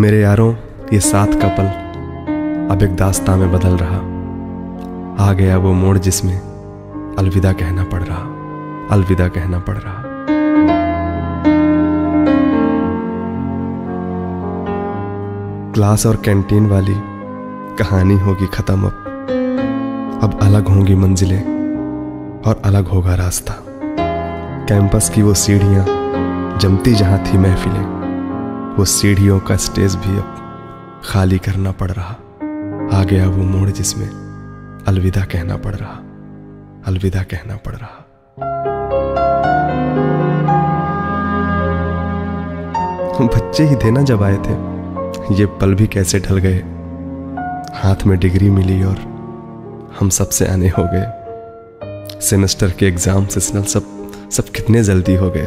मेरे यारों, ये का पल अब एक दास्ता में बदल रहा। आ गया वो मोड़ जिसमें अलविदा कहना पड़ रहा, अलविदा कहना पड़ रहा। क्लास और कैंटीन वाली कहानी होगी खत्म अब। अब अलग होंगी मंजिलें और अलग होगा रास्ता। कैंपस की वो सीढ़ियाँ जमती जहाँ थी महफिलें। वो सीढ़ियों का स्टेज भी अब खाली करना पड़ रहा। आ गया वो मोड़ जिसमें अलविदा कहना पड़ रहा। अलविदा कहना पड़ रहा। बच्चे ही थे ना जब आए थे। ये पल भी कैसे ढल गए। हाथ में डिग्री मिली और हम सबसे आने हो गए। सेमेस्टर के एग्ज़ाम सेशनल सब सब कितने जल्दी हो गए।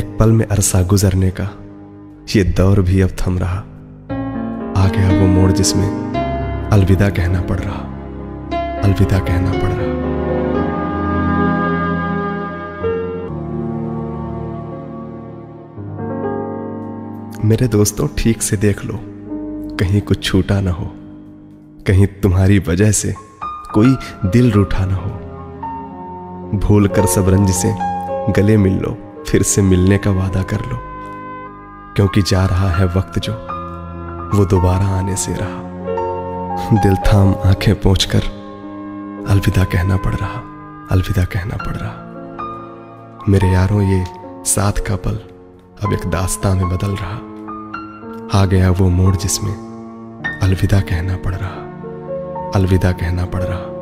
एक पल में अरसा गुजरने का ये दौर भी अब थम रहा। आ गया वो मोड़ जिसमें अलविदा कहना पड़ रहा। अलविदा कहना पड़ रहा। मेरे दोस्तों, ठीक से देख लो। कहीं कुछ छूटा ना हो। कहीं तुम्हारी वजह से कोई दिल रूठा ना हो। भूल कर सब रंज से गले मिल लो, फिर से मिलने का वादा कर लो। क्योंकि जा रहा है वक्त जो, वो दोबारा आने से रहा। दिल थाम आँखें पहुँच कर अलविदा कहना पड़ रहा, अलविदा कहना पड़ रहा। मेरे यारों, ये साथ का पल अब एक दास्ता में बदल रहा। आ गया वो मोड़ जिसमें अलविदा कहना पड़ रहा, अलविदा कहना पड़ रहा।